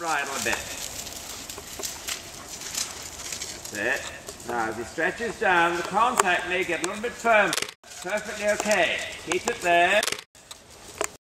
bridle a bit. That's it. Now, as he stretches down, the contact may get a little bit firm. Perfectly okay. Keep it there.